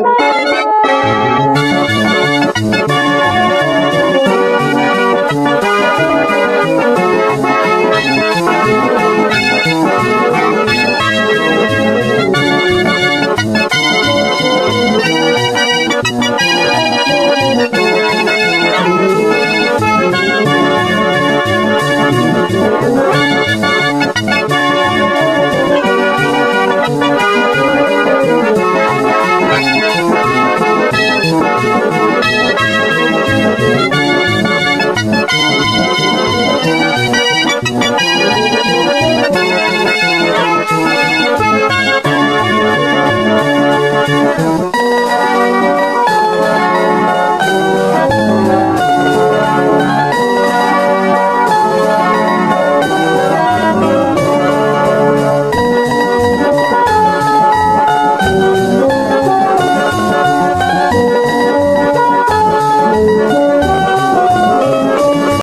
Bye. Música